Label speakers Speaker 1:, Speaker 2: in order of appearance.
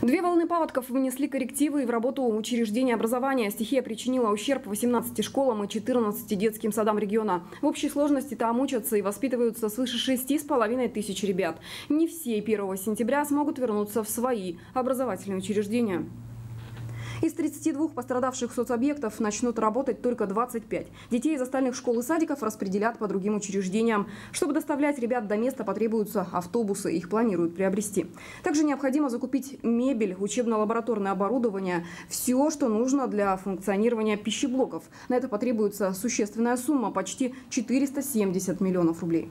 Speaker 1: Две волны паводков внесли коррективы в работу учреждения образования. Стихия причинила ущерб 18 школам и 14 детским садам региона. В общей сложности там учатся и воспитываются свыше 6,5 тысяч ребят. Не все 1 сентября смогут вернуться в свои образовательные учреждения. Из 32 пострадавших соцобъектов начнут работать только 25. Детей из остальных школ и садиков распределят по другим учреждениям. Чтобы доставлять ребят до места, потребуются автобусы. Их планируют приобрести. Также необходимо закупить мебель, учебно-лабораторное оборудование, все, что нужно для функционирования пищеблоков. На это потребуется существенная сумма – почти 470 миллионов рублей.